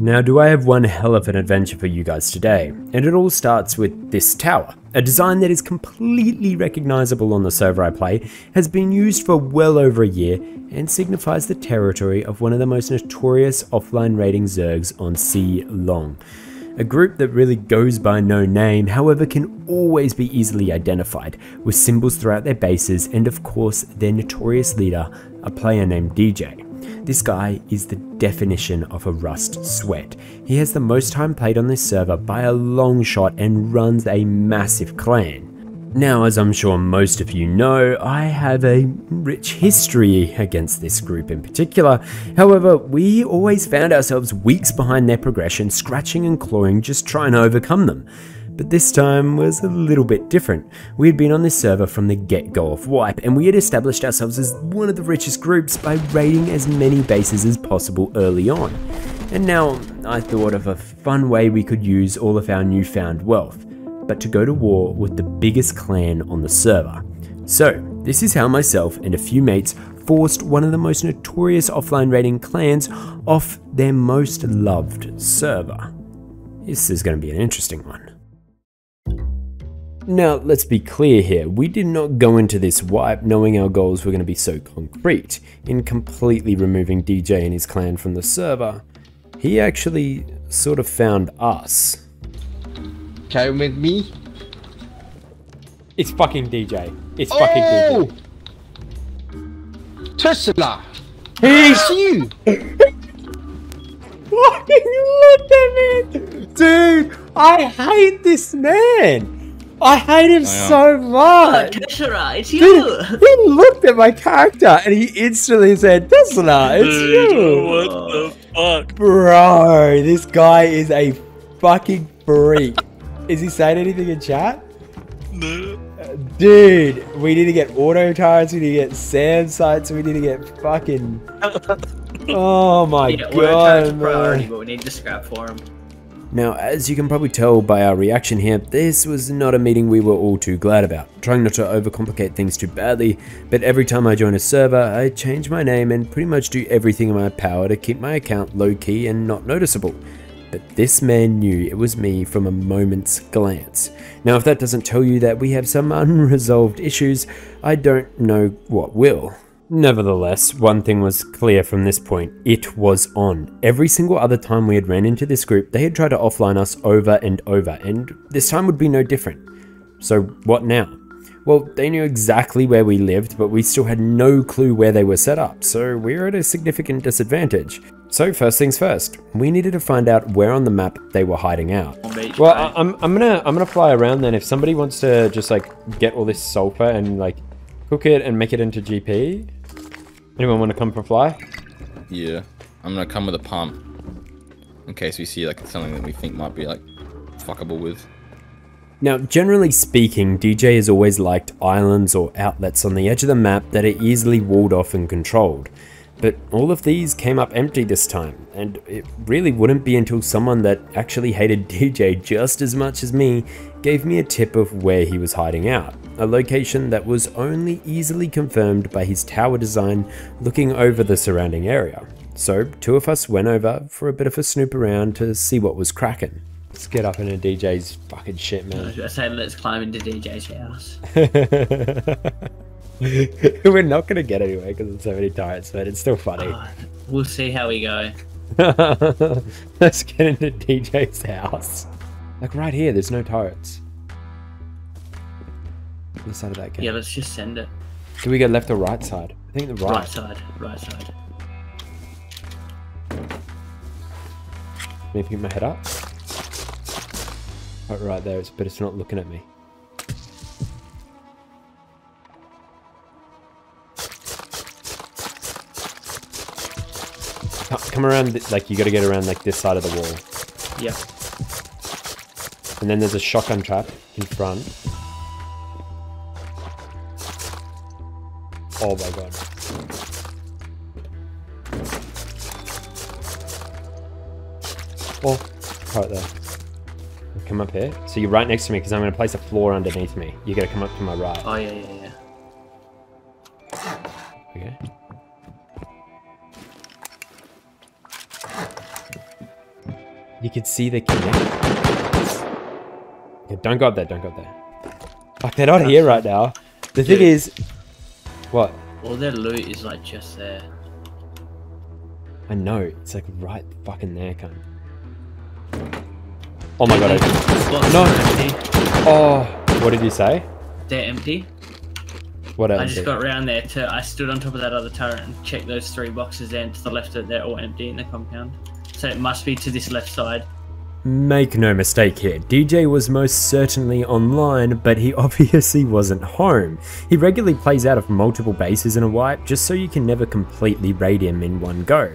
Now, do I have one hell of an adventure for you guys today? And it all starts with this tower. A design that is completely recognizable on the server I play, has been used for well over a year, and signifies the territory of one of the most notorious offline raiding zergs on C Long. A group that really goes by no name, however, can always be easily identified, with symbols throughout their bases, and of course, their notorious leader, a player named DJ. This guy is the definition of a rust sweat. He has the most time played on this server by a long shot and runs a massive clan. Now, as I'm sure most of you know, I have a rich history against this group in particular. However, we always found ourselves weeks behind their progression, scratching and clawing, just trying to overcome them but this time was a little bit different. We had been on this server from the get go of Wipe, and we had established ourselves as one of the richest groups by raiding as many bases as possible early on. And now I thought of a fun way we could use all of our newfound wealth, but to go to war with the biggest clan on the server. So, this is how myself and a few mates forced one of the most notorious offline raiding clans off their most loved server. This is going to be an interesting one. Now, let's be clear here, we did not go into this wipe knowing our goals were going to be so concrete. In completely removing DJ and his clan from the server, he actually sort of found us. Come with me? It's fucking DJ. It's oh! fucking DJ. Tesla! He's you! fucking look at me! Dude, I hate this man! I hate him so much. Tesla, it's you. Dude, he looked at my character and he instantly said, Tesla, it's Dude, you. What the fuck? Bro, this guy is a fucking freak. is he saying anything in chat? No. Uh, dude, we need to get auto turrets, we need to get SAM sites, we need to get fucking. Oh my Yeah, god, god, man. priority, but we need to scrap for him. Now, as you can probably tell by our reaction here, this was not a meeting we were all too glad about. Trying not to overcomplicate things too badly, but every time I join a server, I change my name and pretty much do everything in my power to keep my account low key and not noticeable. But this man knew it was me from a moment's glance. Now, if that doesn't tell you that we have some unresolved issues, I don't know what will. Nevertheless, one thing was clear from this point it was on. Every single other time we had ran into this group, they had tried to offline us over and over, and this time would be no different. So, what now? Well, they knew exactly where we lived, but we still had no clue where they were set up, so we were at a significant disadvantage. So, first things first, we needed to find out where on the map they were hiding out. Well? I- I'm, I'm gonna I'm gonna fly around then. If somebody wants to just like get all this sulfur and like cook it and make it into GP, anyone want to come for a fly? Yeah. I'm gonna come with a pump. In case we see like something that we think might be like fuckable with. Now, generally speaking, DJ has always liked islands or outlets on the edge of the map that are easily walled off and controlled. But all of these came up empty this time, and it really wouldn't be until someone that actually hated DJ just as much as me gave me a tip of where he was hiding out. A location that was only easily confirmed by his tower design looking over the surrounding area. So, two of us went over for a bit of a snoop around to see what was cracking. Let's get up into DJ's fucking shit, I man. was gonna say let's climb into DJ's house. We're not gonna get anywhere because there's so many turrets, but it's still funny. Oh, we'll see how we go. Let's get into DJ's house. Like right here, there's no turrets. The side of that gate. Yeah, let's just send it. Can we go left or right side? I think the right. Side. Right side, right side. Maybe pick my head up. Oh, right there, it's, but it's not looking at me. Come- Come around, like you gotta get around like this side of the wall. Yep. And then there's a shotgun trap in front. Oh my god. Oh, right there. Come up here. So you're right next to me because I'm going to place a floor underneath me. You got to come up to my right. Oh yeah, yeah, yeah. Okay. You could see the connect. Okay, don't go up there, don't go up there. Fuck, they're not here right now. The thing is... What? All their loot is like just there. I know, it's like right fucking there, cunt. Oh my god, I... Boxes No. Oh, what did you say? They're empty. What else? I just got around there to. I stood on top of that other turret and checked those three boxes there. And to the left, of they're all empty in the compound. So it must be to this left side. Make no mistake here, DJ was most certainly online, but he obviously wasn't home. He regularly plays out of multiple bases in a wipe just so you can never completely raid him in one go.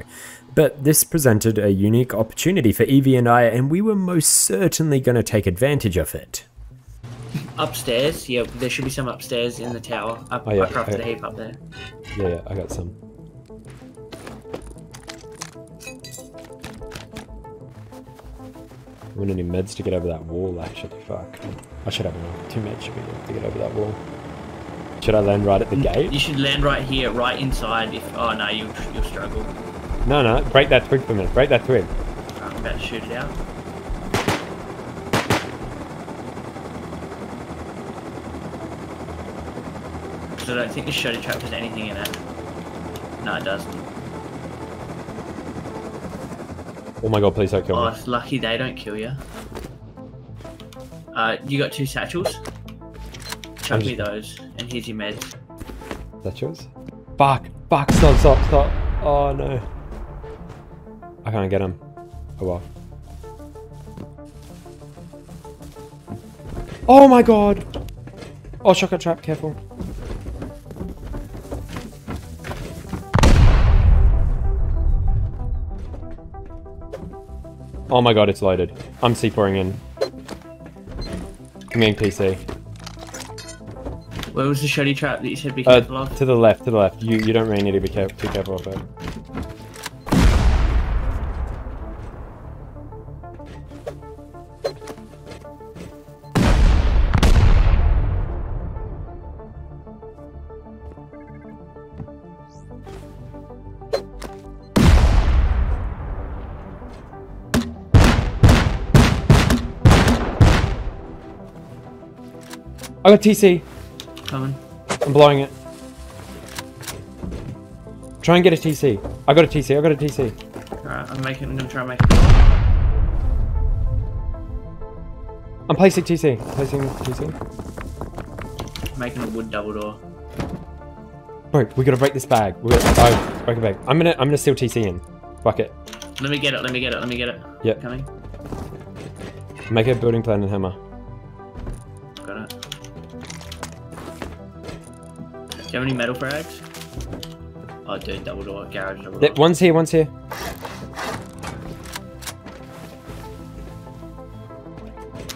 But this presented a unique opportunity for Evie and I, and we were most certainly going to take advantage of it. Upstairs, yeah, there should be some upstairs in the tower. I, Oh, yeah, I crafted okay. a heap up there. Yeah, yeah, I got some. I'm gonna need meds to get over that wall, actually. Fuck. I should have enough. Two meds should be enough to get over that wall. Should I land right at the gate? You should land right here, right inside. If oh no, you you'll struggle. No, no. Break that twig for a minute. Break that twig. I'm about to shoot it out. Because I don't think the shotty trap has anything in it. No, it doesn't. Oh my god, please don't kill Oh, me. it's lucky they don't kill you. Uh, you got two satchels? Chuck I'm me those, and here's your meds. Yours? Fuck! Fuck! Stop! Stop! Stop! Oh no. I can't get him. Oh well. Oh my god! Oh, shotgun trap, careful. Oh my god, it's loaded. I'm C4ing in. I'm getting TC. Where was the shotty trap that you said be Uh, careful of? to the left, to the left. You you don't really need to be careful, too careful of it. I got TC. Coming. I'm blowing it. Try and get a TC. I got a TC. I got a TC. Alright, I'm making. I'm gonna try and make. it. I'm placing TC. Placing TC. Making a wood double door. Bro, we gotta break this bag. We gotta, oh, break a bag. I'm gonna I'm gonna steal TC in. Fuck it. Let me get it. Let me get it. Let me get it. Yep. Coming. Make a building plan and hammer. You have any metal frags? Oh, dude, double door, garage double door. There- One's here. One's here.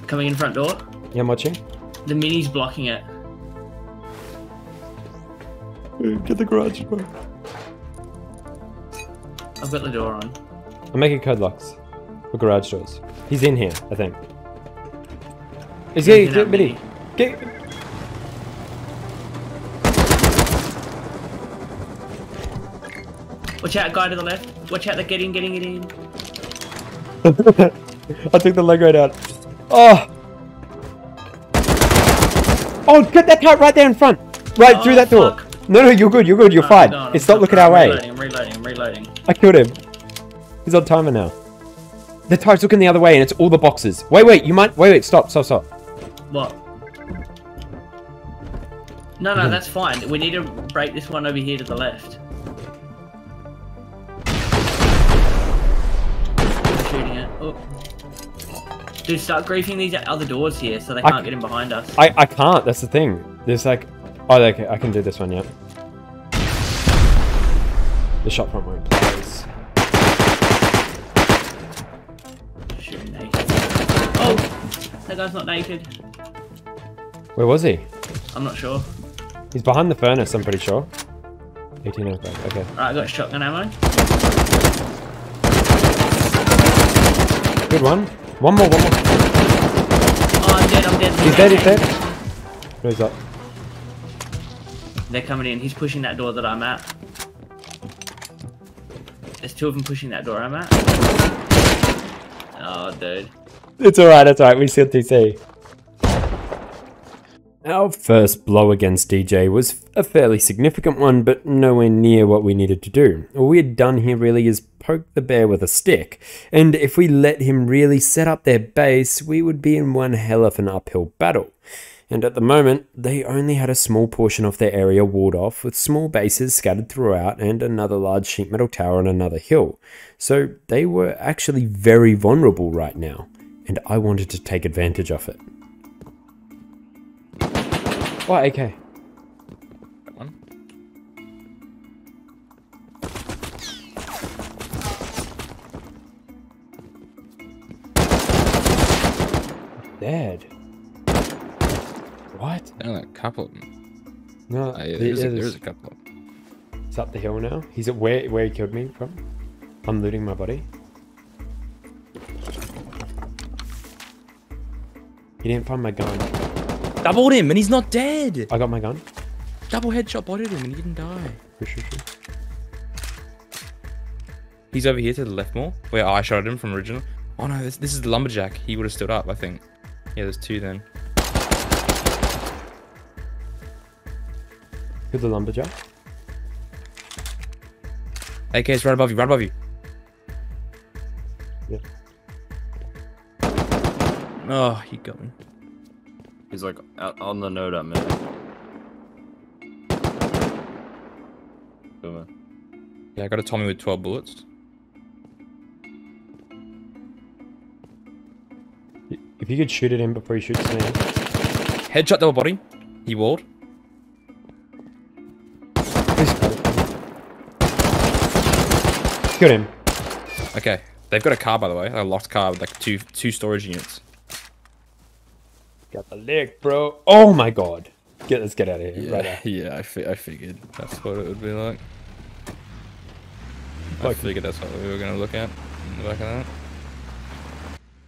Coming in front door. Yeah, I'm watching. The mini's blocking it. Get the garage door. I've got the door on. I'm making code locks for garage doors. He's in here, I think. He's Breaking getting out get Biddy. mini. Get. Watch out, guy to the left. Watch out, they're getting, getting, getting. I took the leg right out. Oh! Oh, get that cart right there in front! Right Oh, through that door! No, no, you're good, you're good, you're Oh, fine. I'm it's not looking our I'm way. Reloading, I'm reloading, I'm reloading. I killed him. He's on timer now. The tire's looking the other way and it's all the boxes. Wait, wait, you might. Wait, wait, stop, stop, stop. What? No, no, that's fine. We need to break this one over here to the left. It. Oh. Dude, start griefing these other doors here so they I can't get in behind us. I, I can't, that's the thing. There's like. Oh, okay, I can do this one, yeah. The shot place. Shooting naked. Oh! That guy's not naked. Where was he? I'm not sure. He's behind the furnace, I'm pretty sure. 1805, okay. Alright, I got shotgun ammo. Good one. One more, one more. Oh, I'm dead, I'm dead. He's dead, he's dead. Where's up? They're coming in. He's pushing that door that I'm at. There's two of them pushing that door I'm at. Oh, dude. It's alright, it's alright, we still TC. Our first blow against DJ was a fairly significant one, but nowhere near what we needed to do. All we had done here really is poke the bear with a stick, and if we let him really set up their base, we would be in one hell of an uphill battle. And at the moment, they only had a small portion of their area walled off, with small bases scattered throughout and another large sheet metal tower on another hill. So they were actually very vulnerable right now, and I wanted to take advantage of it. What AK? That one. Dead. What? Are a couple of them. No, Oh, yeah, there- there's, a, there's- there's a couple of them. It's up the hill now. He's at where where he killed me from. I'm looting my body. He didn't find my gun. Doubled him and he's not dead. I got my gun. Double headshot bodied him and he didn't die. Shoo, shoo, shoo. He's over here to the left more. Where I shot at him from original. Oh no, this, this is the lumberjack. He would have stood up, I think. Yeah, there's two then. Who's the lumberjack? AK's right above you, right above you. Yeah. Oh, he got me. He's like out on the node I'm in. Come. Yeah, I got a Tommy with 12 bullets. If you could shoot at him before he shoots me. Headshot double body. He walled. Please cut it. Kill him. Okay. They've got a car, by the way. A locked car with like two two storage units. Got the lick, bro. Oh my god. Get let's get out of here. Right now. yeah, I, fi- I figured that's what it would be like. I figured that's what we were going to look at in the back of that.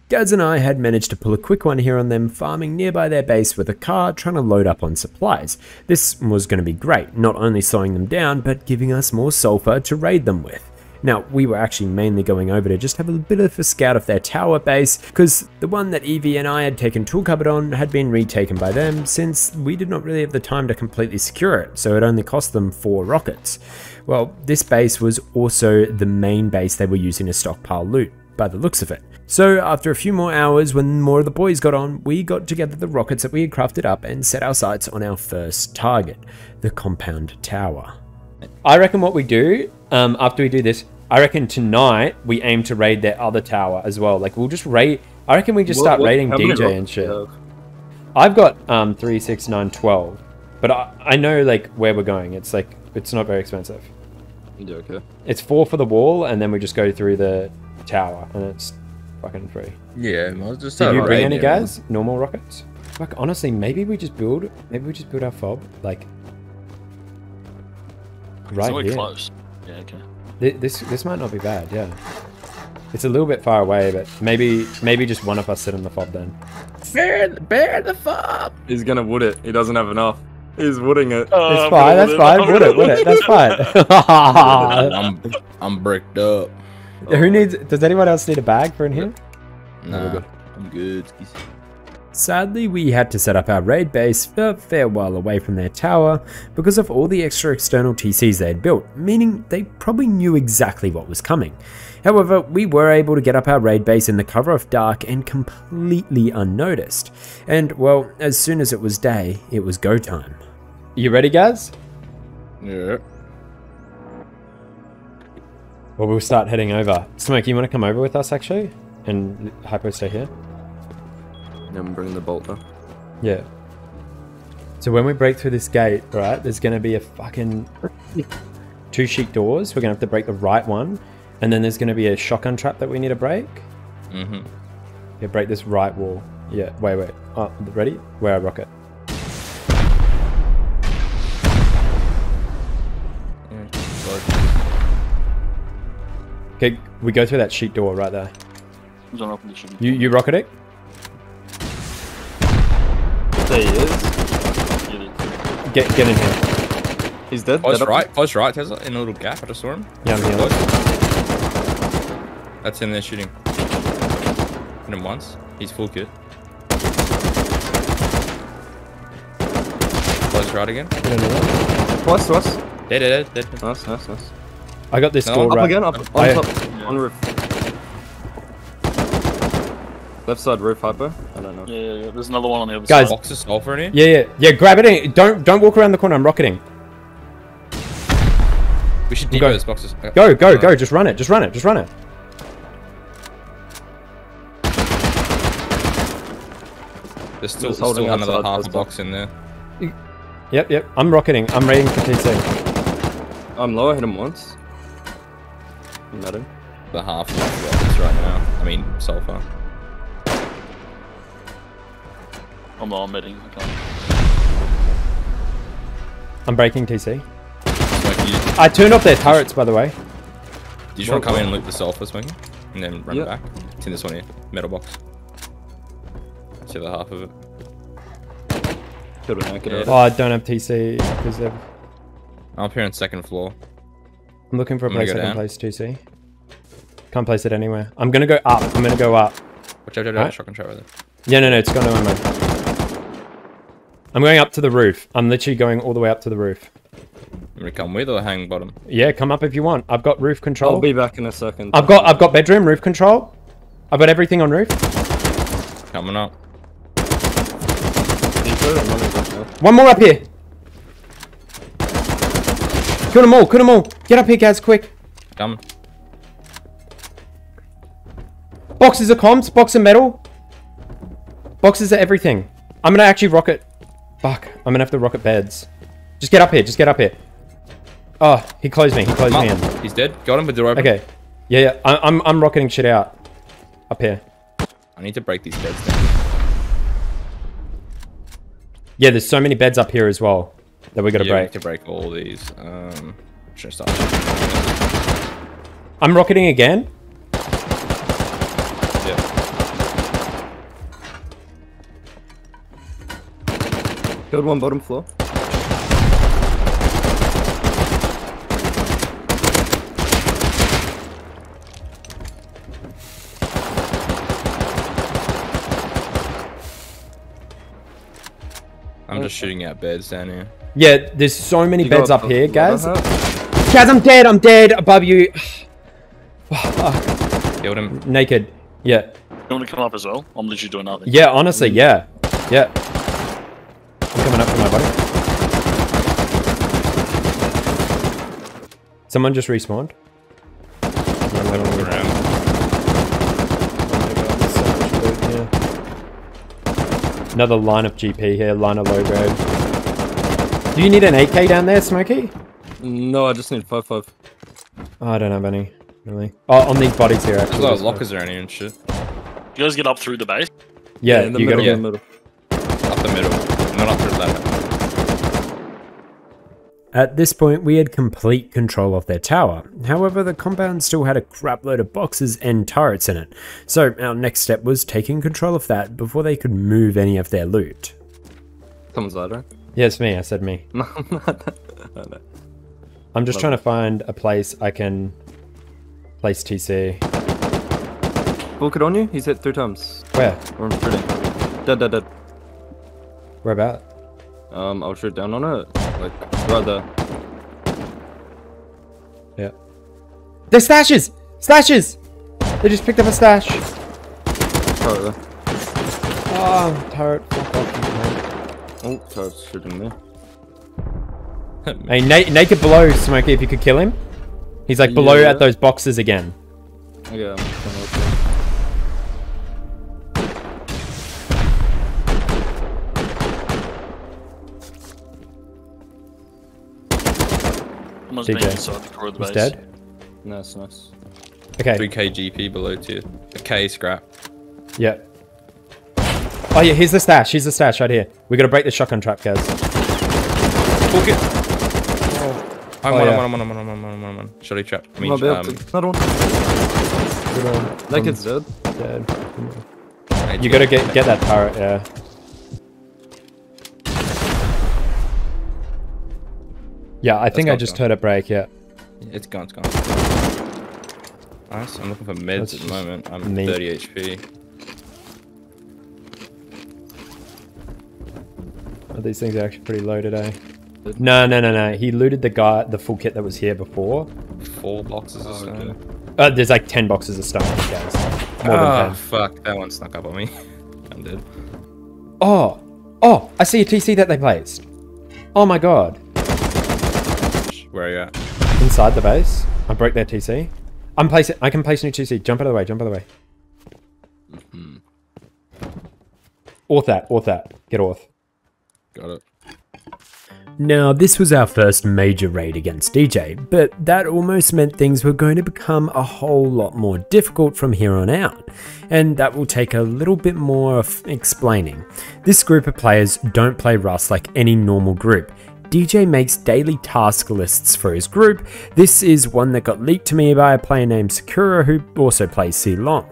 Gaz and I had managed to pull a quick one here on them, farming nearby their base with a car trying to load up on supplies. This was going to be great, not only slowing them down, but giving us more sulfur to raid them with. Now, we were actually mainly going over to just have a bit of a scout of their tower base, because the one that Evie and I had taken tool cupboard on had been retaken by them, since we did not really have the time to completely secure it, so it only cost them four rockets. Well, this base was also the main base they were using to stockpile loot, by the looks of it. So, after a few more hours, when more of the boys got on, we got together the rockets that we had crafted up and set our sights on our first target, the compound tower. I reckon what we do um, after we do this, I reckon tonight we aim to raid their other tower as well. Like we'll just raid. I reckon we just What- start what- raiding DJ and shit. have? I've got um three, six, nine, twelve, but I, I know like where we're going. It's like it's not very expensive. You do okay. It's four for the wall, and then we just go through the tower, and it's fucking free. Yeah, well, just Did you bring any him. guys? Normal rockets? Like honestly, maybe we just build. Maybe we just build our fob like It's right way here. close. Yeah, okay. This this might not be bad. Yeah, it's a little bit far away, but maybe maybe just one of us sit in the fob then. Bear, bear the fob. He's gonna wood it. He doesn't have enough. He's wooding it. Uh, It's fine. That's wood fine. I'm Wood it. Wood it. That's fine. I'm I'm bricked up. Who needs? Does anyone else need a bag for in here? Nah, good. I'm good. Sadly, we had to set up our raid base a fair while away from their tower because of all the extra external TCs they had built, meaning they probably knew exactly what was coming. However, we were able to get up our raid base in the cover of dark and completely unnoticed. And, well, as soon as it was day, it was go time. You ready, guys? Yeah. Well, we'll start heading over. Smoke, you want to come over with us actually? And Hypo stay here? I'm bringing the bolter. Yeah. So when we break through this gate, right, there's going to be a fucking two sheet doors. We're going to have to break the right one. And then there's going to be a shotgun trap that we need to break. Mm-hmm. Yeah, break this right wall. Yeah, wait, wait. Oh, ready? Where I rocket. Okay, we go through that sheet door right there. Open the ship? You you rocket it? There he is. Get get in here. He's dead. Close dead up. right, close right, Tesla, in a little gap. I just saw him. Yeah, I'm here. Close. That's him there shooting. Hit him once. He's full kit. Close right again. Hit another. Twice, twice. Dead, dead, dead. dead. Nice, nice, nice. I got this No, door up Up right. again, up on I- top, on the roof. Left side roof hyper. I don't know. Yeah, yeah, yeah. There's another one on the other Guys- side. Box of sulfur in here. Yeah, yeah, yeah. Grab it. In. Don't don't walk around the corner. I'm rocketing. We should Go. depot those boxes. Go, go, Uh, go. Just run it. Just run it. Just run it. There's still, Just holding still another outside, half that's a box in there. Yep, yep. I'm rocketing. I'm raiding for TC. I'm low, I hit him once. Not him. The half of box right now. I mean, sulfur. I'm not meeting. I can't. I'm breaking TC. Smoky, I turned off their turrets, by the way. do you just want to come in and loot the sulfur, Smoky? And then run Yeah. back? It's in this one here. Metal box. It's the other half of it. Killed a Yeah. Oh, I don't have TC because they've... I'm up here on second floor. I'm looking for a I'm gonna place I can down. place TC. Can't place it anywhere. I'm gonna go up. I'm gonna go up. Watch out, watch out, Alright. shotgun trap right there. Yeah, no, no, it's gone to ammo. I'm going up to the roof. I'm literally going all the way up to the roof. You want to come with or hang bottom? Yeah, come up if you want. I've got roof control. I'll be back in a second. I've got I've got bedroom roof control. I've got everything on roof. Coming up. Depot, I'm running back now. One more up here. Kill them all. Kill them all. Get up here, guys, quick. Coming. Boxes of comms. Box of metal. Boxes of everything. I'm gonna actually rocket. Fuck. I'm gonna have to rocket beds. Just get up here. Just get up here. Oh, he closed me. He closed me in. He's dead. Got him with the door open. Okay. Yeah, yeah. I, I'm I'm rocketing shit out. Up here. I need to break these beds down. Yeah, there's so many beds up here as well that we gotta Yeah, break. need to break all these. Um, should I start? I'm rocketing again. Killed one bottom floor. I'm just shooting out beds down here. Yeah, there's so many You beds up here, guys. house? Guys, I'm dead. I'm dead above you. Killed him. Naked. Yeah. You want to come up as well? I'm literally doing nothing. Yeah, honestly, yeah. Yeah. I'm coming up to my body. Someone just respawned. I'm gonna Around. There's so much loot here. Another line of GP here, line of low grade. Do you need an AK down there, Smokey? No, I just need 5-5. Oh, I don't have any, really. Oh, on these bodies here, There's actually. a lot of there's one. lockers around here and shit. You guys get up through the base. Yeah, in the you middle, gotta in get. the middle. Up the middle. Not up the ladder. At this point, we had complete control of their tower. However, the compound still had a crapload of boxes and turrets in it. So, our next step was taking control of that before they could move any of their loot. Someone's ladder. Yes, me, I said me. No, not no, no. I'm just Love trying to find a place I can place TC. Bulk it on you? He's hit three times. Where? Or I'm shooting. Dead, dead, dead. Where about? Um, I'll shoot down on it. Like, right there. Yeah. They're stashes! Stashes! They just picked up a stash. Right there. Oh, turret. Fuck off, you cunt. Oh, sorry, shooting me. Hey, na- naked below, Smokey, if you could kill him. He's like below Yeah. at those boxes again. Okay, I'm coming up there. Someone's TJ. been inside the core of the He's base. dead. Nice, nice. Okay. 3k GP below tier. A K scrap. Yeah. Oh yeah, here's the stash. Here's the stash right here. We gotta break the shotgun trap, guys. Book it. I'm Oh, on, yeah. I'm on, I'm on, I'm on, I'm on, I'm on, I'm on. Shoddy trap. I mean, Might be able um, to. Another one. Good one. That kid's dead. Dead. grenade You to- gotta get get that turret, yeah. Yeah, I think I just gone. heard it break, yeah. It's gone, it's gone. Nice, I'm looking for meds That's at the moment. I'm neat. 30 HP. These things are actually pretty low today. No, no, no, no. He looted the guy, the full kit that was here before. Four boxes of oh, stone. Oh, uh, there's like 10 boxes of stone, guys. More oh, fuck. That one snuck up on me. I'm dead. Oh, oh, I see a TC that they placed. Oh my god. Where are you at? Inside the base. I broke their TC. I'm placing, I can place new TC. Jump out of the way, jump out of the way. Mm-hmm. Auth that, auth that. Get auth. Got it. Now, this was our first major raid against DJ, but that almost meant things were going to become a whole lot more difficult from here on out, and that will take a little bit more of explaining. This group of players don't play Rust like any normal group. DJ makes daily task lists for his group. This is one that got leaked to me by a player named Sakura who also plays C Long.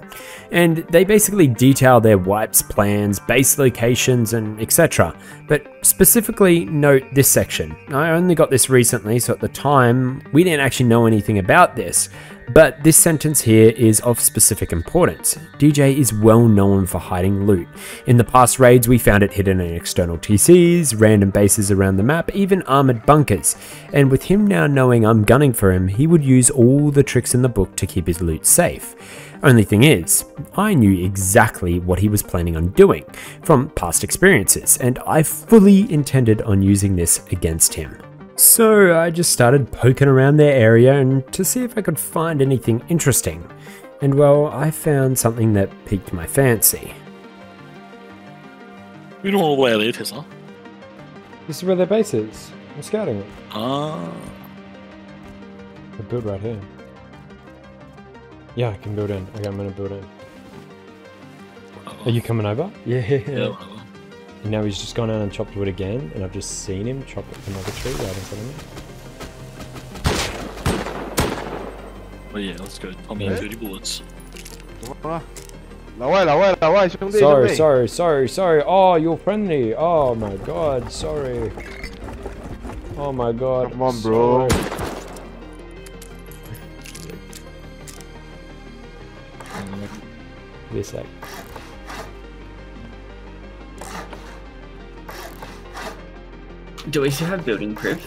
And they basically detail their wipes plans, base locations, and etc. But specifically note this section. I only got this recently, so at the time we didn't actually know anything about this. But this sentence here is of specific importance. DJ is well known for hiding loot. In the past raids, we found it hidden in external TCs, random bases around the map, even armored bunkers. And with him now knowing I'm gunning for him, he would use all the tricks in the book to keep his loot safe. Only thing is, I knew exactly what he was planning on doing from past experiences, and I fully intended on using this against him. So I just started poking around their area and to see if I could find anything interesting. And well, I found something that piqued my fancy. We don't know where it is, huh? This is where their base is. I'm scouting it. Ah. I build right here. Yeah, I can build in. Okay, I'm gonna build in. Are you coming over? Yeah. Yeah. And now he's just gone out and chopped wood again, and I've just seen him chop another tree right in front of me. Well, yeah, let's go. Tommy, yeah. 30 bullets. La way, la way, la way, Sorry, sorry, sorry, sorry. Oh, you're friendly. Oh my god, sorry. Oh my god. Come on, bro. Sorry. This act. Do we still have building proof?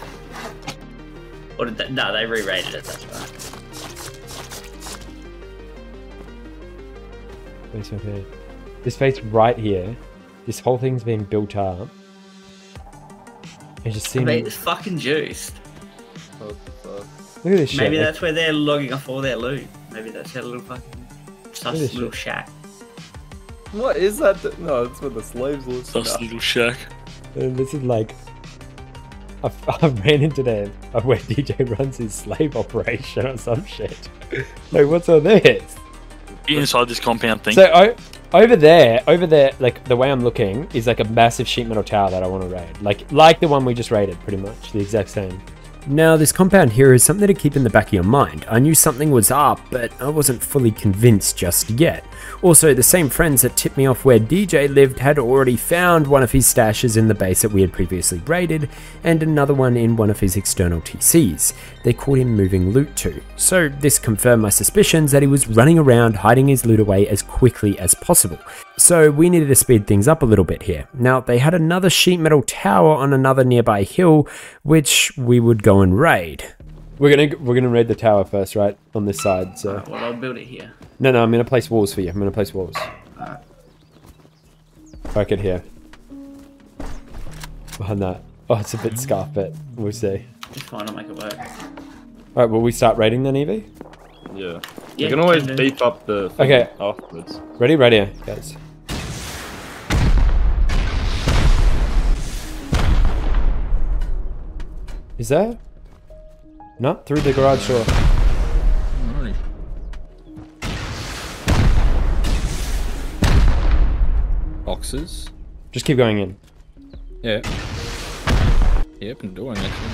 Or did that, no, they re-rated it, that's right. Basement here. This face right here. This whole thing's been built up. It just seems. mean, it's fucking juiced. What fuck? Look at this shit. Maybe like- that's where they're logging off all their loot. Maybe that's their little fucking sus this little shit. shack. What is that? No, that's where the slaves live. That's a little shack. And this is like. I've, I've ran into that of uh, where DJ runs his slave operation or some shit. like, what's all this? Inside this compound thing. So o- over there, over there, like the way I'm looking is like a massive sheet metal tower that I want to raid, like like the one we just raided, pretty much the exact same. Now, this compound here is something to keep in the back of your mind. I knew something was up, but I wasn't fully convinced just yet. Also, the same friends that tipped me off where DJ lived had already found one of his stashes in the base that we had previously raided, and another one in one of his external TCs. They caught him moving loot to. So, this confirmed my suspicions that he was running around hiding his loot away as quickly as possible. So, we needed to speed things up a little bit here. Now, they had another sheet metal tower on another nearby hill, which we would go and raid. We're gonna we're gonna raid the tower first, right? On this side, so Alright, well, I'll build it here. no, no, I'm gonna place walls for you. I'm gonna place walls. Alright. Back it here. Behind that. Oh, it's a bit scarf, but we'll see. It's fine, I'll make it work. Alright, will we start raiding then, Evie? Yeah. Yeah, you can always can beef up the thing Okay. afterwards. Ready? Ready, guys. Is there? No, through the garage door. Alrighty. Boxes. Just keep going in. Yeah. Yep, and door next one.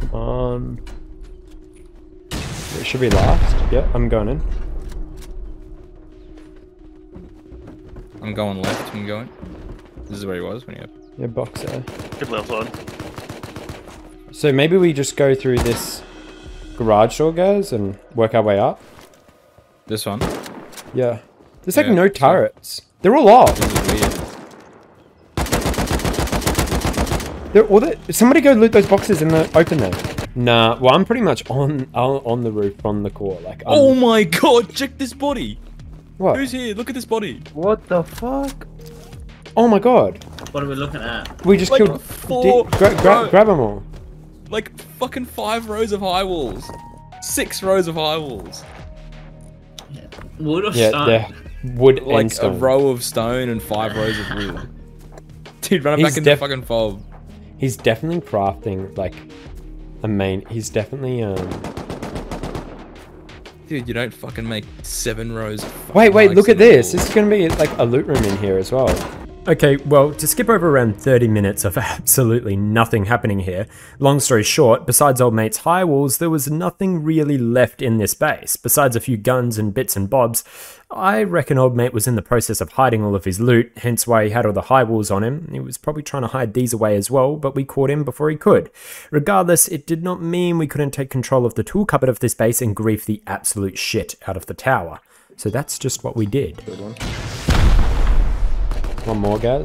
Come on. It should be last. Yep, I'm going in. I'm going left. I'm going. This is where he was when he. Yeah, box there. People outside. So maybe we just go through this garage door, guys, and work our way up. This one. Yeah. There's like Yeah, no so- turrets. They're all off. This is weird. They're all the, somebody go loot those boxes in the open there. Nah, well I'm pretty much on on, on the roof from the core. Like oh I'm, Oh my god, check this body. what? Who's here? Look at this body. What the fuck? Oh my god. What are we looking at? We just Like killed. four- Di- gra- gra- bro. grab them all. Like fucking five rows of high walls. Six rows of high walls. Wood or Yeah, stone? they're wood and Like a row of stone and five rows of wood. Dude, run it He's back into def- fucking fob. He's definitely crafting like a main. He's definitely um. Dude, you don't fucking make seven rows. of Wait, wait, look at this. wall. This is going to be like a loot room in here as well. Okay, well, to skip over around 30 minutes of absolutely nothing happening here, long story short, besides old mate's high walls, there was nothing really left in this base. Besides a few guns and bits and bobs, I reckon old mate was in the process of hiding all of his loot, hence why he had all the high walls on him. He was probably trying to hide these away as well, but we caught him before he could. Regardless, it did not mean we couldn't take control of the tool cupboard of this base and grief the absolute shit out of the tower. So that's just what we did. Good one. One more, guys.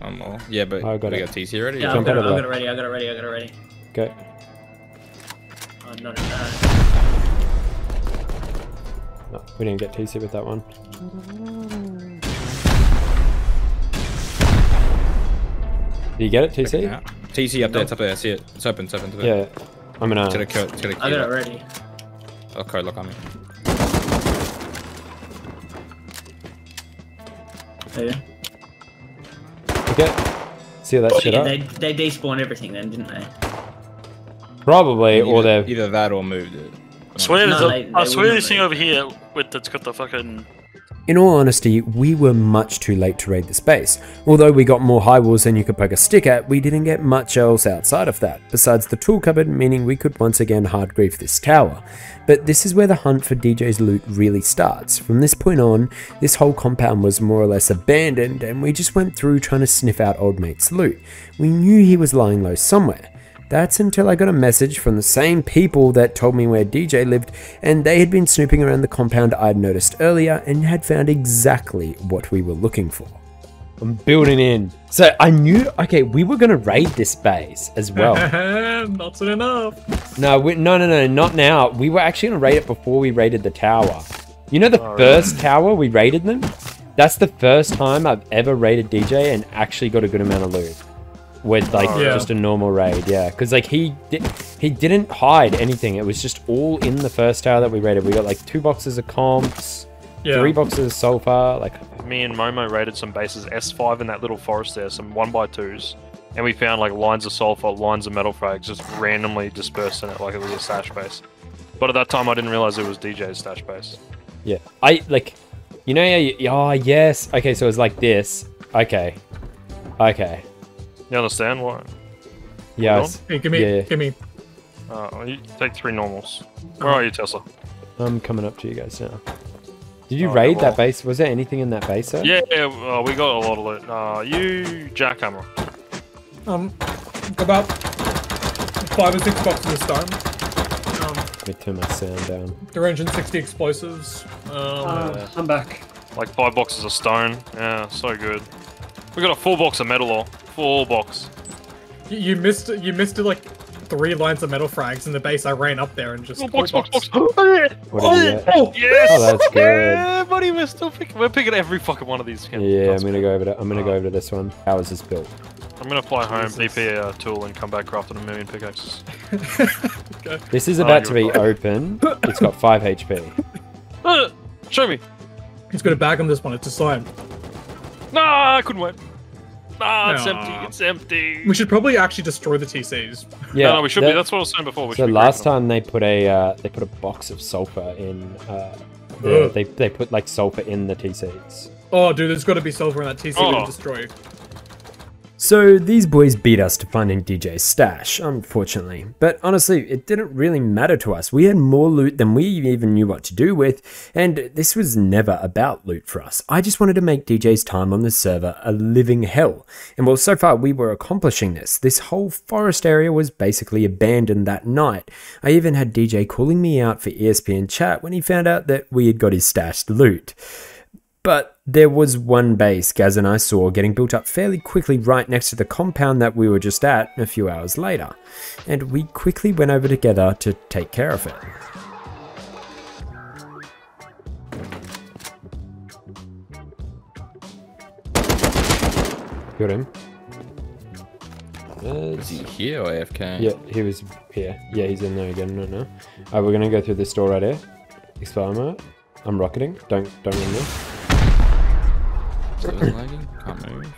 One more. Yeah, but I got we it. got TC ready. Yeah, I've Jump got, it, of I've got it ready, I got it ready, I got it ready. Go. Oh, not uh, No, we didn't get TC with that one. Did you get it, TC? Yeah. TC up there, it's up there. I see it. It's open, it's open, it's open. Yeah. I'm gonna gonna. kill, it's gonna I got it it. ready. Okay, look lock on me. Oh, yeah. Okay. Seal that shit Yeah, up. they, they despawned everything then, didn't they? Probably, or they've. either that or moved it. I swear, No, there's they- a, I they swear wouldn't this thing over here with that's got the fucking. In all honesty, we were much too late to raid the space. Although we got more high walls than you could poke a stick at, we didn't get much else outside of that, besides the tool cupboard, meaning we could once again hard grief this tower. But this is where the hunt for DJ's loot really starts. From this point on, this whole compound was more or less abandoned, and we just went through trying to sniff out old mate's loot. We knew he was lying low somewhere. That's until I got a message from the same people that told me where DJ lived, and they had been snooping around the compound I'd noticed earlier and had found exactly what we were looking for. I'm building in. So I knew, okay, we were going to raid this base as well. Not soon enough. no, we, no, no, no, not now. We were actually going to raid it before we raided the tower. You know the really? first tower we raided them? That's the first time I've ever raided DJ and actually got a good amount of loot. With like Oh, yeah. just a normal raid, yeah. Because like he di- he didn't hide anything. It was just all in the first tower that we raided. We got like two boxes of comps, Yeah. three boxes of sulfur. Like me and Momo raided some bases S5 in that little forest there, some one by twos, and we found like lines of sulfur, lines of metal frags just randomly dispersed in it like it was a stash base. But at that time, I didn't realize it was DJ's stash base. yeah, I like, you know, yeah, oh yes. Okay, so it was like this. Okay, okay, You understand what? yeah. Hey, give me, Yeah. give me. Uh, you take three normals. Where are you, Tesla? I'm coming up to you guys now. Did you Oh, raid well. that base? Was there anything in that base? Sir? Yeah, yeah uh, we got a lot of loot. Uh, you jackhammer. Um, about five or six boxes of stone. Um, Let me turn my sound down. 360 explosives. Um, I'm back. Like five boxes of stone. Yeah, so good. We got a full box of metal ore. Full box. you, you missed, you missed like three lines of metal frags in the base. I ran up there and just. Oh, box, box, box. What did you get? Oh, Yes! Oh, that's good. Yeah, buddy, we're still picking. We're picking every fucking one of these. Yeah, I'm gonna go over to. I'm gonna go over to this one. How is this built. I'm gonna fly home, BP a uh, tool, and come back crafting a million pickaxes. This is Oh, about to you're be open. It's got five HP. Uh, show me. he's got a bag on this one. It's a sign. Nah, I couldn't wait. Ah, it's Nah. empty. It's empty. We should probably actually destroy the TCs. Yeah, no, no, we should that- be. That's what I was saying before. We So should be last breaking time they put a uh, they put a box of sulfur in. Uh, the, Ugh. they they put like sulfur in the TCs. Oh, dude, there's got to be silver in that TC we Oh. didn't destroy. So these boys beat us to finding DJ's stash, unfortunately. But honestly, it didn't really matter to us. We had more loot than we even knew what to do with, and this was never about loot for us. I just wanted to make DJ's time on the server a living hell. And well, so far we were accomplishing this. This whole forest area was basically abandoned that night. I even had DJ calling me out for ESP in chat when he found out that we had got his stashed loot. But there was one base Gaz and I saw getting built up fairly quickly right next to the compound that we were just at a few hours later, and we quickly went over together to take care of it. Got him. Is he here or AFK? Yeah, he was here. Yeah, he's in there again. No, no. Alright, we're gonna go through this door right here. Expire mode. I'm rocketing. Don't don't run this. Lagging? Can't move.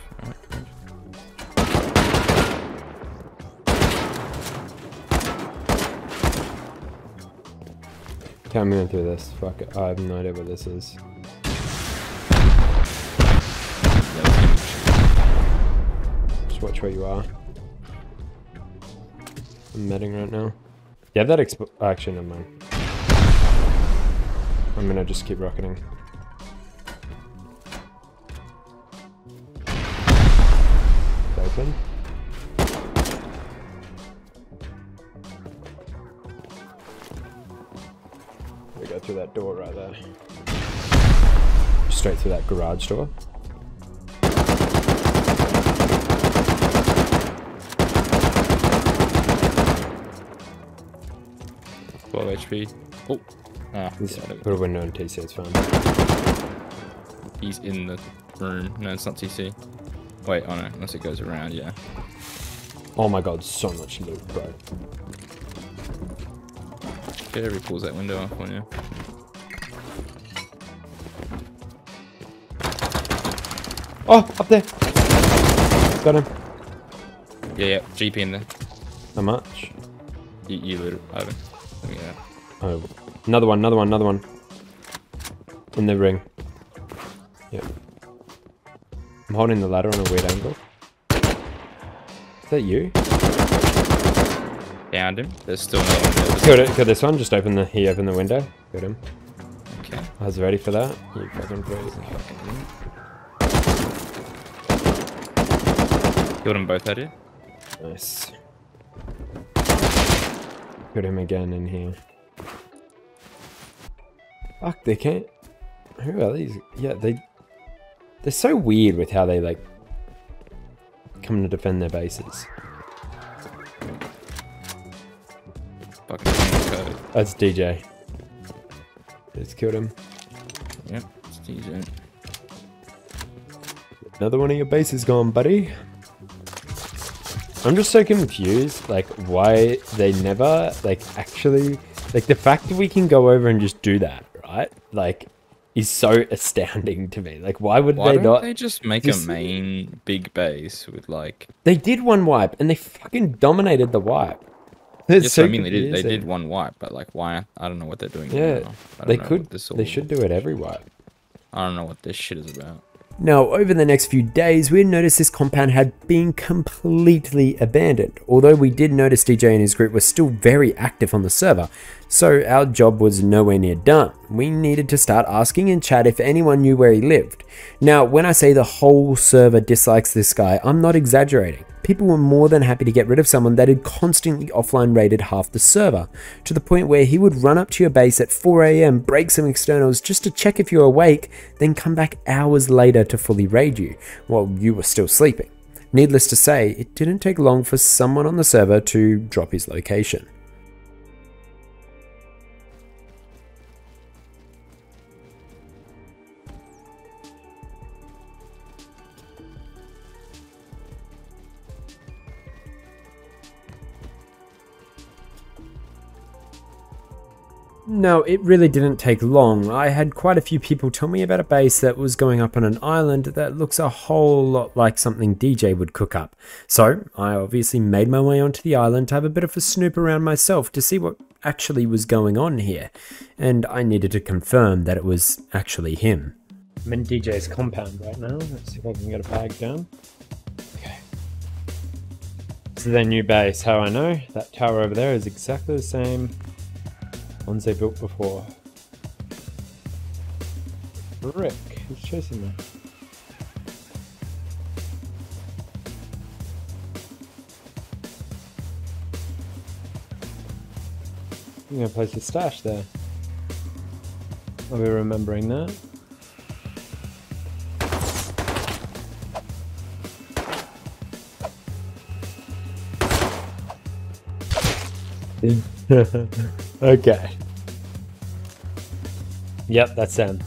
I'm going through this. Fuck it. I have no idea what this is. Just watch where you are. I'm medding right now. Yeah, that exp- actually, never mind. I'm gonna just keep rocketing. Open. We go through that door right there. Straight through that garage door. Twelve HP. Oh. Ah, yeah, put a window in TC, it's fine. he's in the room. No, it's not TC. Wait, oh no, unless it goes around, yeah. Oh my god, so much loot, bro. Gary pulls that window off on you. Oh, up there! Got him. Yeah, yeah, GP in there. How much? You, you loot it, Ivan. Yeah. Oh, another one, another one, another one. In the ring. Yep. I'm holding the ladder on a weird angle. Is that you? Found him. There's still no one there. Killed it. Killed this one. Just open the. He opened the window. Got him. Okay. I was ready for that. You fucking please. Killed them both, I did. Nice. Got him again in here. Fuck, they can't. Who are these? Yeah, they. They're so weird with how they like come to defend their bases. That's DJ. Just killed him. Yep, it's DJ. Another one of your bases gone, buddy. I'm just so confused, like why they never like actually like the fact that we can go over and just do that, right? Like is so astounding to me. Like why would Why they don't not they just make just- a main big base with like? They did one wipe and they fucking dominated the wipe. It's Yes, so I mean they did. They did one wipe, but like why? I don't know what they're doing. Yeah, now. I don't they could what This they should do it every wipe. I don't know what this shit is about. Now, over the next few days, we noticed this compound had been completely abandoned, although we did notice DJ and his group were still very active on the server, so our job was nowhere near done. We needed to start asking in chat if anyone knew where he lived. Now, when I say the whole server dislikes this guy, I'm not exaggerating. People were more than happy to get rid of someone that had constantly offline raided half the server, to the point where he would run up to your base at 4am, break some externals just to check if you're awake, then come back hours later to fully raid you, while you were still sleeping. Needless to say, it didn't take long for someone on the server to drop his location. No, it really didn't take long. I had quite a few people tell me about a base that was going up on an island that looks a whole lot like something DJ would cook up. So, I obviously made my way onto the island to have a bit of a snoop around myself to see what actually was going on here. And I needed to confirm that it was actually him. I'm in DJ's compound right now. Let's see if I can get a bag down. Okay. This is their new base. How I know? That tower over there is exactly the same ones they built before. Rick, who's chasing me? I'm gonna place a stash there. Are we remembering that? okay. Yep, that's Sam.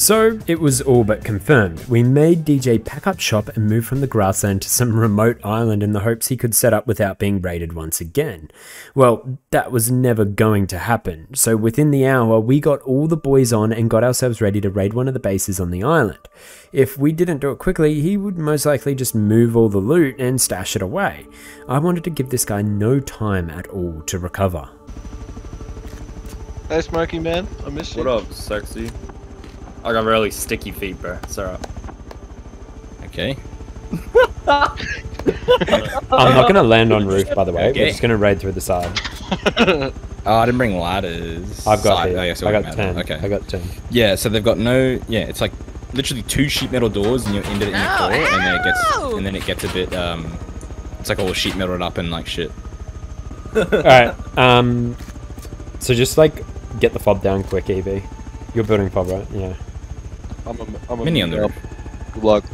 So it was all but confirmed. We made DJ pack up shop and move from the grassland to some remote island in the hopes he could set up without being raided once again. Well, that was never going to happen. So within the hour, we got all the boys on and got ourselves ready to raid one of the bases on the island. If we didn't do it quickly, he would most likely just move all the loot and stash it away. I wanted to give this guy no time at all to recover. Hey, Smoky man, I miss you. What up, sexy? I got really sticky feet, bro. It's alright. Okay. I'm not going to land on roof, by the way. Okay. We're just going to raid through the side. Oh, I didn't bring ladders. I've got Side- it. oh, yeah, so I got matter. 10. Okay. I got 10. Yeah, so they've got no. Yeah, it's like literally two sheet metal doors, and you're into it in your Ow, door, and then it gets, and then it gets a bit. Um, it's like all sheet metaled up and like shit. Alright, um, so just like get the fob down quick, Evie. You're building fob, right? Yeah. I'm a, I'm a Mini on the roof. Good luck.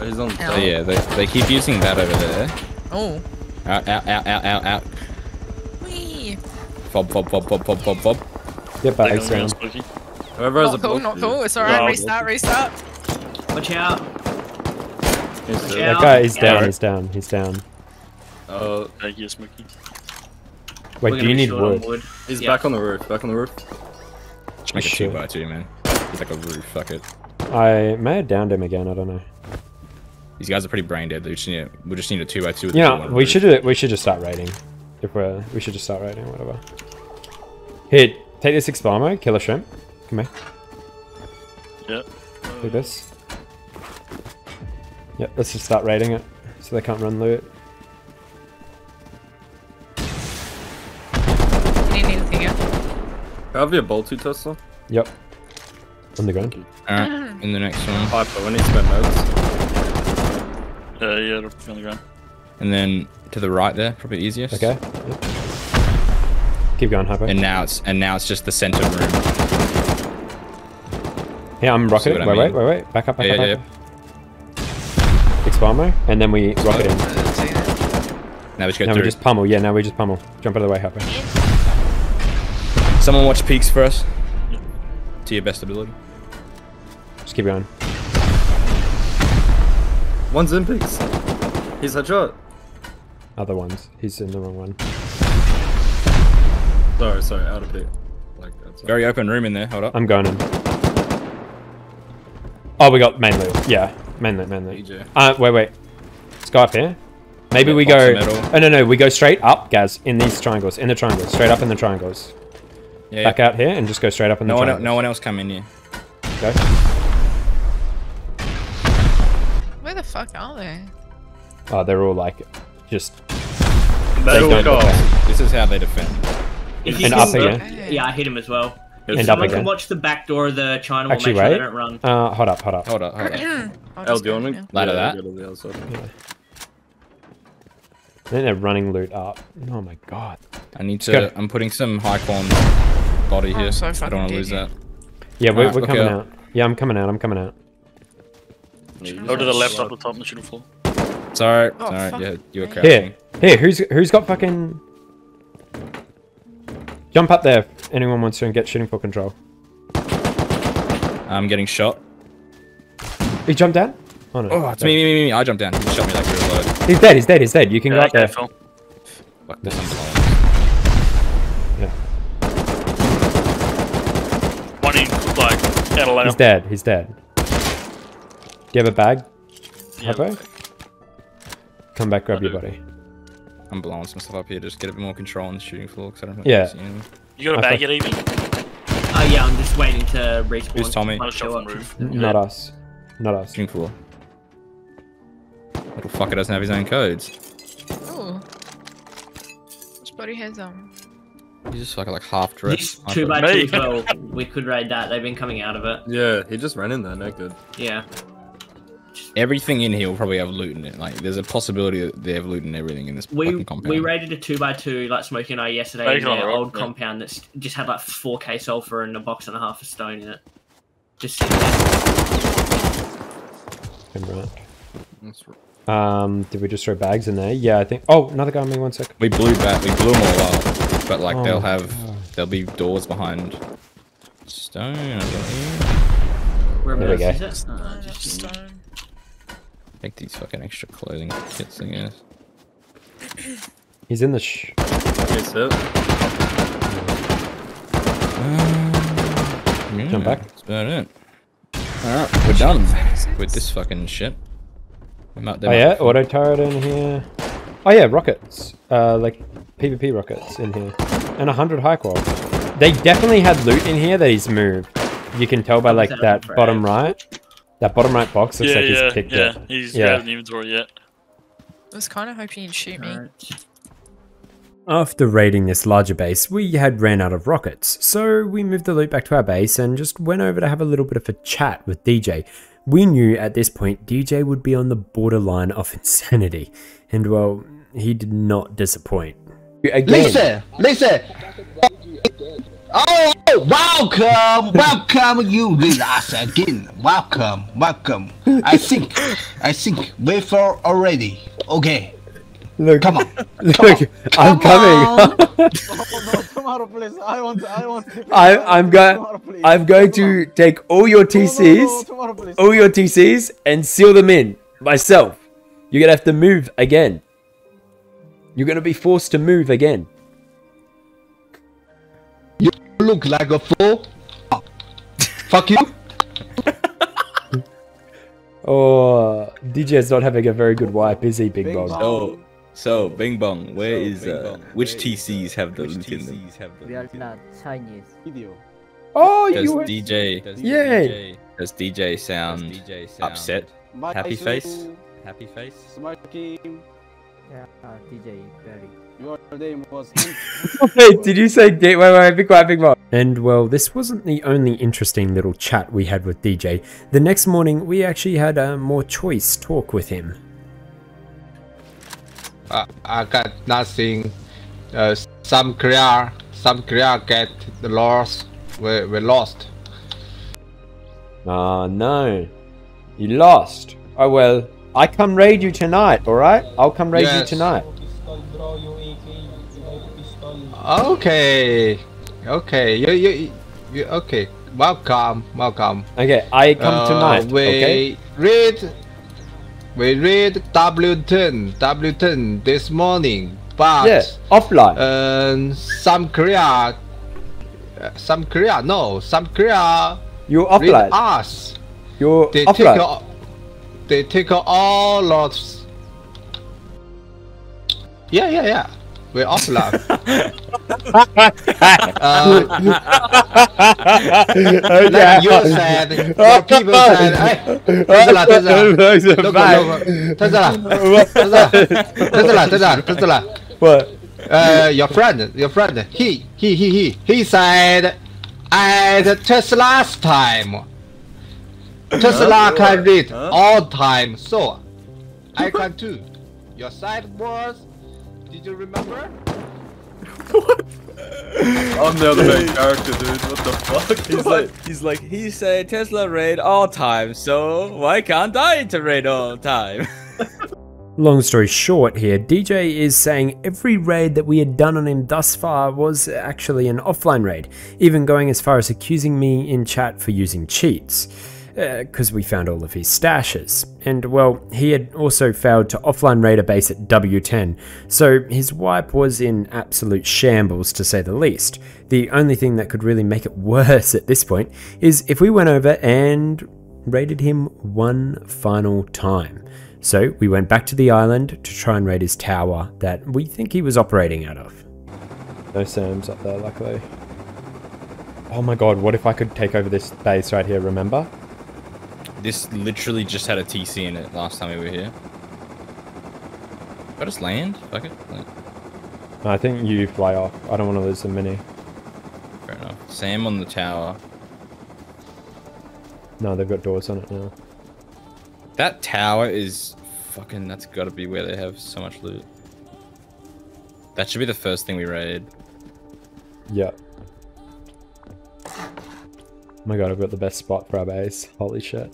Oh, he's on the Ow. So yeah, they, they keep using that over there. Oh. Out, out, out, out, out, out. Whee. Fob, fob, fob, fob, fob, fob, fob. Get They back, don't Sam. Whoever has a Not cool, not is- cool. It's alright. No. Restart, restart. Watch out. is it- Yeah. That guy is down, Yeah. he's down, he's down. Uh, Thank you, Smokey. We're Wait, do you need wood? wood. he's Yeah. back on the roof. Back on the roof. Just make a Sure. two by two, man. It's like a roof. Fuck it. I may have downed him again, I don't know. These guys are pretty brain dead. We just need, we just need a two by two. With Yeah, the we roof. should we should just start raiding. If we're we should just start raiding, whatever. Here, take this explamo, kill a shrimp. Come here, Yep. take this. Yep, let's just start raiding it, so they can't run loot. You need anything else? Have your bolt two Tesla? Yep. On the ground. Alright, in the next one. Piper, when he spent notes. Uh, yeah, it'll be on the ground. And then to the right there, probably easiest. Okay. Yep. Keep going, Hypo. And now it's and now it's just the center room. Yeah, I'm rocketing. what I Wait, wait, wait, wait. Back up, back Yeah, up, yeah, back up. Explamo, and then we rocket in. Now we just go Now we just pummel. Yeah, now we just pummel. Jump out of the way, Hypo. Someone watch peaks for us. To your best ability. Just keep going. One's in peaks. He's headshot. Other ones. He's in the wrong one. Sorry, sorry, out of peak. Like that's Very open room in there. Hold up. I'm going in. Oh, we got main loot. Yeah, main loot, main loot. EJ. Uh, wait, wait. Let's go up here. Maybe Yeah, we go. of. Oh no, no, we go straight up, Gaz, in these triangles, in the triangles, straight up in the triangles. Yeah. Back out here and just go straight up in the No one, el- no one else come in here. Go. Where the fuck are they? Oh, they're all like, just Metal don't car. This is how they defend. If and can- up again. Yeah, I hit him as well. And If up someone again. can watch the back door of the China wall, Actually, make sure wait. they don't run. Uh, hold up, hold up. Hold up, hold up. I'll do you go want me? Ladder Yeah, that. go to the other side. I think they're running loot up. Oh my god. I need Go. to. I'm putting some high quality body Oh, here. so I don't want to lose that. Yeah, we're, Alright, we're coming out. out. Yeah, I'm coming out. I'm coming out. Go to the left up the top and shoot a floor. Sorry, Oh, sorry. Yeah, you were Here. Here, here. Who's who's got fucking? Jump up there. If anyone wants to and get shooting for control. I'm getting shot. He jumped down. Oh no. Oh, it's me, me, me, me. I jumped down. He shot me like real low. dead. He's dead. He's dead. He's dead. You can Yeah, go up there. Phil. Fuck this is One in, like, out of. He's dead. He's dead. Do you have a bag? Yeah. Hypo? Come back, grab I your do. body. I'm blowing some stuff up here. Just get a bit more control on the shooting floor because I don't really Yeah. see anything. You got a bag thought- yet, Evie? Oh yeah, I'm just waiting to respawn. Who's Tommy? Might have shot Show from up. roof. N- Not us. Not us. Shooting floor. Little fucker doesn't have his own codes. Ooh. Which body has um? He's just fucking like half This dressed. two by two as well. We could raid that. They've been coming out of it. Yeah, he just ran in there naked. Yeah. Everything in here will probably have loot in it. Like, there's a possibility that they have loot in everything in this We fucking compound. we raided a two by two like Smokey and I yesterday Taken in their the old yeah. compound that's just had like 4k sulfur and a box and a half of stone in it. Just sitting there. That's r- Um, did we just throw bags in there? Yeah, I think. Oh, another guy on me. One sec. We blew back. We blew them all up. But like, Oh they'll have God. there'll be doors behind stone. I don't Wherever There we go. else is it? Line of just- stone. Take these fucking extra clothing kits, I guess. He's in the sh. That's it. Yeah, Jump back. That's about it. Alright, we're done with this fucking shit. We might- they Oh yeah, auto turret in here. Oh yeah, rockets. Uh, like PvP rockets in here, and a hundred high qual. They definitely had loot in here that he's moved. You can tell by like that brave. bottom right. That bottom right box looks Yeah, like yeah, he's picked yeah. it. He's Yeah. yeah. an inventory yet. I was kind of hoping you'd shoot me. After raiding this larger base, we had ran out of rockets, so we moved the loot back to our base and just went over to have a little bit of a chat with DJ. We knew at this point DJ would be on the borderline of insanity, and well, he did not disappoint. Again, Listen, listen. Oh, oh, welcome, welcome you with us again. Welcome, welcome. I think, I think we're for already. Okay, look, come on. look, I'm coming. Tomorrow, please. I want. I want. I, I'm going. I'm going to take all your TCs, Tomorrow, all your TCs, and seal them in myself. You're gonna have to move again. You're gonna be forced to move again. You look like a fool. Fuck you. Oh, DJ is not having a very good wipe, is he, Big Bing Bog? bong. So, so Bing Bong, where So, is Bing uh, Bong, which where TCs have the loot in them? We are not Chinese. Video. Oh, Does you. DJ Yay! does DJ sound upset? My Happy face? Happy face? Smoking. Yeah, uh, DJ very. Your name was. Wait, did you say? D- wait, wait, be quiet, Big Bog. And well, this wasn't the only interesting little chat we had with DJ. The next morning, we actually had a more choice talk with him. Uh, I got nothing. Uh, some Korea, some Korea get the lost. We we lost. Ah, no. You lost. Oh well, I come raid you tonight, alright? I'll come raid Yes. you tonight. Okay, okay. You you, you okay. Welcome, welcome. Okay, I come Uh, tonight, we okay? read we read W10 W10 this morning, but Yeah, offline. um, some Korea, some Korea, no, some Korea You're read offline. us. You're They offline. They take all lots. Yeah, yeah, yeah. We're offline. uh, like you said, your people said, hey, Tesla, Tesla, look, look, Tesla, Tesla, Tesla, Tesla, Tesla. What? Uh, your friend, your friend, he, he, he, he, he said, at Tesla's last time, Tesla can read all time, so I can too. Your side was, did you remember? I'm the other main character, dude. What the fuck? He's like, he's like, he said Tesla raid all time, so why can't I to raid all time? Long story short here, DJ is saying every raid that we had done on him thus far was actually an offline raid, even going as far as accusing me in chat for using cheats. Uh, because we found all of his stashes. And well, he had also failed to offline raid a base at W10, so his wipe was in absolute shambles to say the least. The only thing that could really make it worse at this point is if we went over and raided him one final time. So we went back to the island to try and raid his tower that we think he was operating out of. No SAM's up there, luckily. Oh my god, what if I could take over this base right here, remember? This literally just had a TC in it last time we were here. Got us land? Fuck it. No, I think you fly off. I don't want to lose the mini. Fair enough. SAM on the tower. No, they've got doors on it now. That tower is fucking. That's got to be where they have so much loot. That should be the first thing we raid. Yeah. Oh my god, I've got the best spot for our base. Holy shit.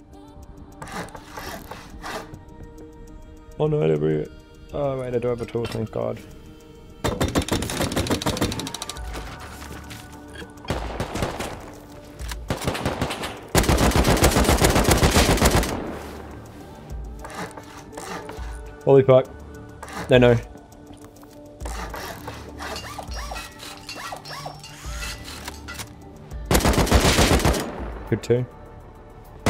Oh no, I never... Oh wait, I do have a tool, thank god. Holy fuck. No, no. Good too.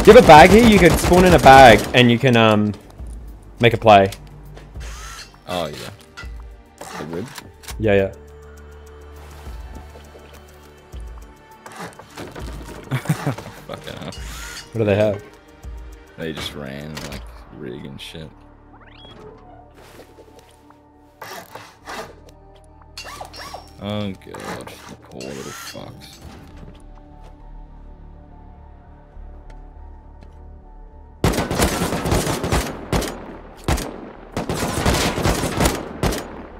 You have a bag here? You can spawn in a bag and you can um make a play. Oh yeah. The RHIB. Yeah, yeah. Fucking hell. What do they have? They just ran like rig and shit. Oh god, you poor little fucks.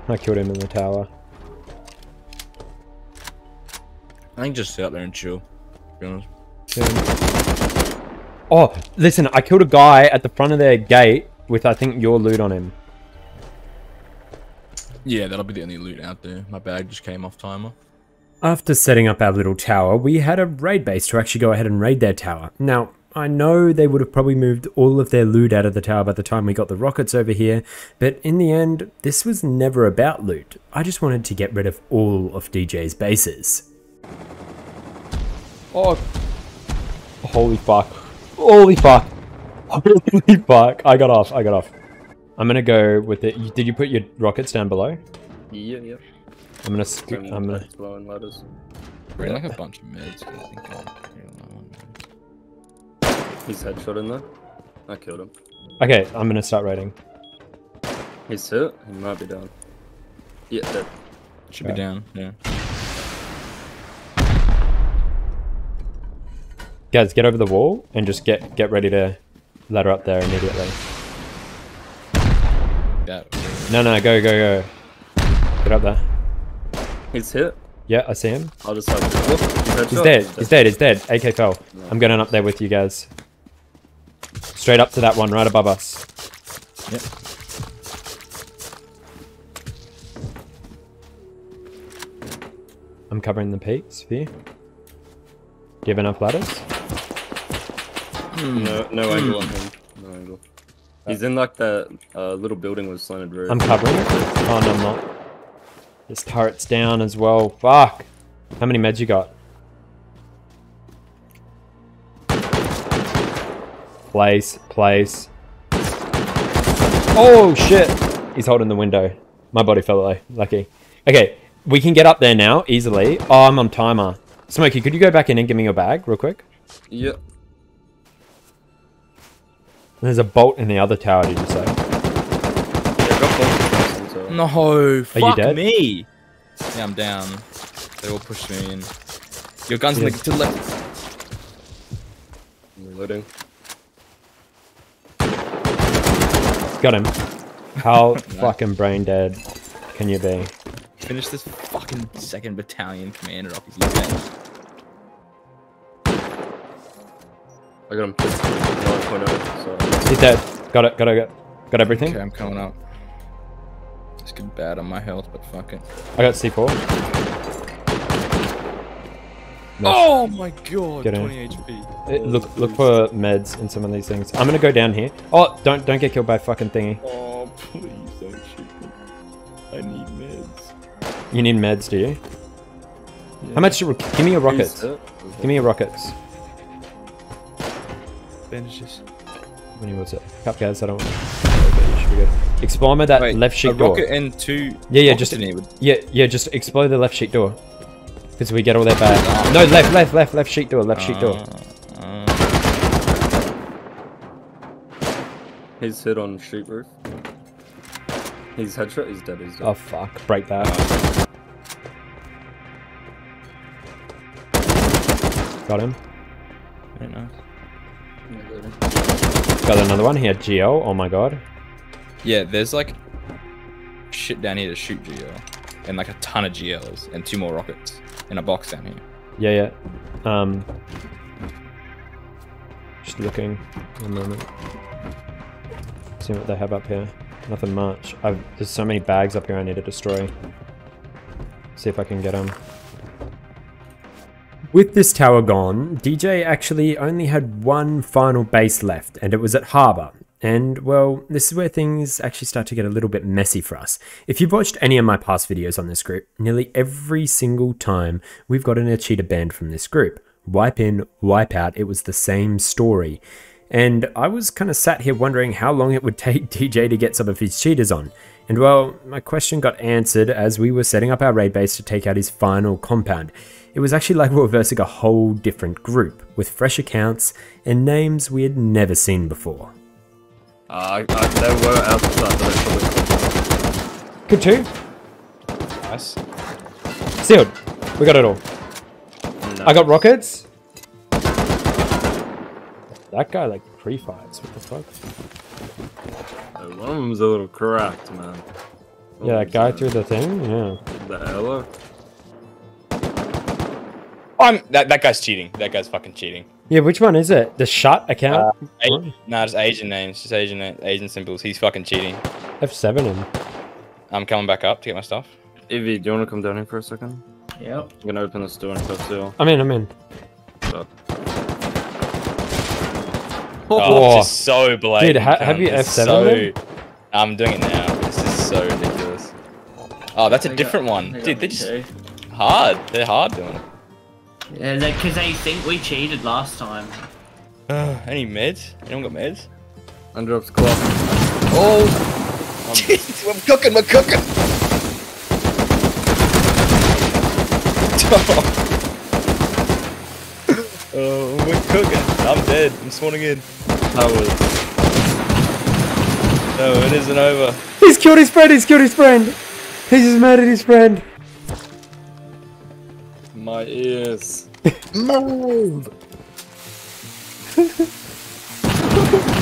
I killed him in the tower. I think just sit out there and chill. To be honest. Oh, listen, I killed a guy at the front of their gate with, I think, your loot on him. Yeah, that'll be the only loot out there. My bag just came off timer. After setting up our little tower, we had a raid base to actually go ahead and raid their tower. Now, I know they would have probably moved all of their loot out of the tower by the time we got the rockets over here, but in the end, this was never about loot. I just wanted to get rid of all of DJ's bases. Oh, holy fuck. Holy fuck. Holy fuck. I got off, I got off. I'm gonna go with it. Did you put your rockets down below? Yeah, yeah. I'm gonna scoot. I'm gonna. Blowing ladders. Bring like a bunch of meds. He's headshot in there. I killed him. Okay, I'm gonna start raiding. He's hit. He might be down. Yeah, dead. Should Okay. be down. Yeah. Guys, get over the wall and just get get ready to ladder up there immediately. Yeah. No, no, go, go, go. Get up there. He's hit. Yeah, I see him. I'll just have to look. He's, headshot. He's dead. He's dead. He's dead. AK fell. I'm going up there with you guys. Straight up to that one right above us. Yep. I'm covering the peaks for you. Do you have enough ladders? No, no angle on him. No angle. He's in like that uh, little building with slanted roof. I'm covering it. Oh, no, I'm not. This turret's down as well. Fuck. How many meds you got? Place, place. Oh, shit. He's holding the window. My body fell away. Lucky. Okay, we can get up there now, easily. Oh, I'm on timer. Smokey, could you go back in and give me your bag real quick? Yep. There's a bolt in the other tower, did you say? No, fuck you dead? me. Yeah, I'm down. They all pushed me in. Your guns in the, Yes. to the left. Reloading. Got him. How fucking brain dead can you be? Finish this fucking second battalion commander off his event. I got him. 9.0, so. He's dead. Got it, got it, got, got everything? Okay, I'm coming up. It's getting bad on my health, but fuck it. I got C4. Oh my god, Get in. 20 HP. Eh, look, look for meds in some of these things. I'm gonna go down here. Oh, don't don't get killed by a fucking thingy. Oh, please don't shoot me. I need meds. You need meds, do you? Yeah. How much? Give me your rockets. Give me your rockets. Bandages. How many was it? Cup guys, I don't. Okay, you should be good. Explore that Wait, left sheet a door. rocket and two Yeah, yeah, just in here would- yeah, yeah, just explode the left sheet door. Because we get all that bad. No, left, left, left, left sheet door, left sheet door. Uh, He's hit on sheet roof. He's headshot, he's dead, he's dead. Oh fuck! Break that. Got him. Very nice. Got another one. He had GL. Oh my god. Yeah, there's like shit down here to shoot GL. And like a ton of GLs and two more rockets in a box down here. Yeah, yeah. Um. Just looking. A moment. See what they have up here. Nothing much. I've, there's so many bags up here I need to destroy. See if I can get them. With this tower gone, DJ actually only had one final base left, and it was at Harbour. And well, this is where things actually start to get a little bit messy for us. If you've watched any of my past videos on this group, nearly every single time we've gotten a cheater banned from this group. Wipe in, wipe out, it was the same story. And I was kind of sat here wondering how long it would take DJ to get some of his cheaters on. And well, my question got answered as we were setting up our raid base to take out his final compound. It was actually like we were versing a whole different group, with fresh accounts and names we had never seen before. Uh, I, I, they were outside, but I probably Good too. Nice. Sealed. We got it all. I got rockets. That guy like pre-fights. What the fuck? Uh, One of them's a little cracked, man. Yeah, that guy through the thing. Yeah. The Ella. I'm that that guy's cheating. That guy's fucking cheating. Yeah, which one is it? The shut account? Uh, a- nah, just Asian names, just Asian Asian symbols. He's fucking cheating. F7 him. I'm coming back up to get my stuff. Evie, do you want to come down here for a second? Yep. I'm gonna open this door and close seal. I'm in, I'm in. Oh, this is so blatant. Dude, ha- have you F7 so... them? I'm doing it now. This is so ridiculous. Oh, that's a They got- different one. Dude, they're just hard. They're hard doing it. Yeah, because they think we cheated last time. Uh, any meds? Anyone got meds? Undrops clock. Oh! Jeez, we're cooking, we're cooking! oh, we're cooking. I'm dead. I'm spawning in. That was. No, it isn't over. He's killed his friend, he's killed his friend! He's just murdered his friend! My ears. Move!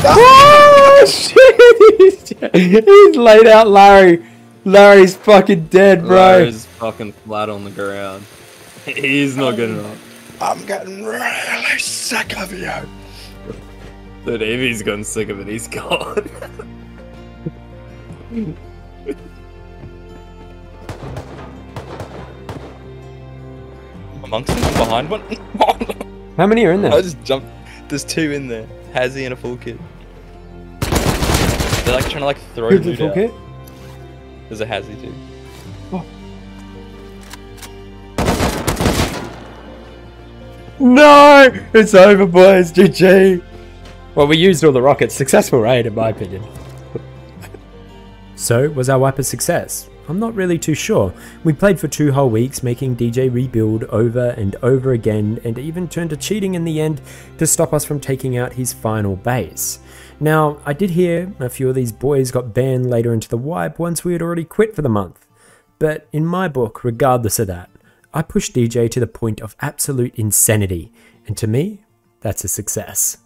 oh shit! He's laid out Larry. Larry's fucking dead, bro. Larry's fucking flat on the ground. He's not good enough. I'm getting really sick of you. Dude, Evie's gotten sick of it. He's gone. Amongst them, behind one. How many are in there? I just jumped. There's two in there. Hazzy and a full kit. They're like trying to like throw Who's the loot full out. kit? There's a Hazzy too. Oh. No! It's over, boys. GG. Well, we used all the rockets. Successful raid, in my opinion. so, was our wipe a success? I'm not really too sure. We played for two whole weeks, making DJ rebuild over and over again, and even turned to cheating in the end to stop us from taking out his final base. Now, I did hear a few of these boys got banned later into the wipe once we had already quit for the month. But in my book, regardless of that, I pushed DJ to the point of absolute insanity, and to me, that's a success.